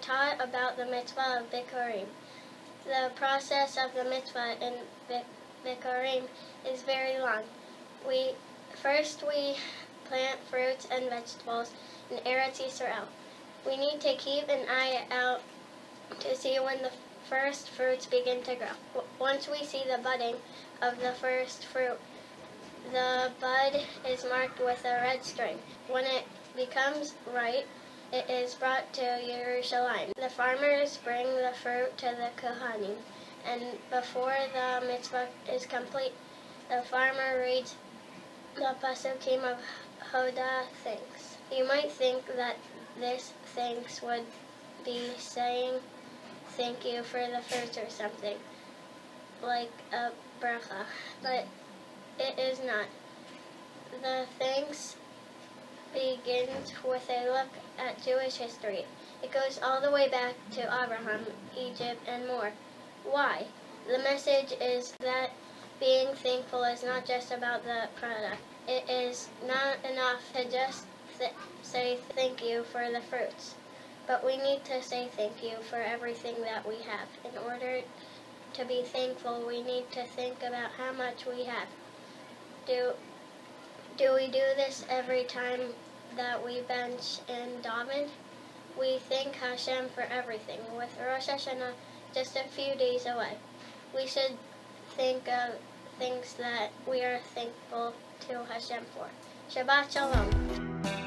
taught about the mitzvah of Bikurim. The process of the mitzvah in Bikurim is very long. We First we plant fruits and vegetables in Eretz Yisrael. We need to keep an eye out to see when the first fruits begin to grow. Once we see the budding of the first fruit, the bud is marked with a red string. When it becomes ripe, it is brought to Yerushalayim. The farmers bring the fruit to the Kohanim, and before the mitzvah is complete, the farmer reads the pasukim of Hoda thanks. You might think that this thanks would be saying thank you for the fruits or something, like a bracha, but it is not. The thanks begins with a look at Jewish history. It goes all the way back to Abraham, Egypt, and more. Why? The message is that being thankful is not just about the product. It is not enough to just th say thank you for the fruits, but we need to say thank you for everything that we have. In order to be thankful, we need to think about how much we have. Do do we do this every time that we bench in daven? We thank Hashem for everything. With Rosh Hashanah just a few days away, we should think of things that we are thankful to Hashem for. Shabbat Shalom.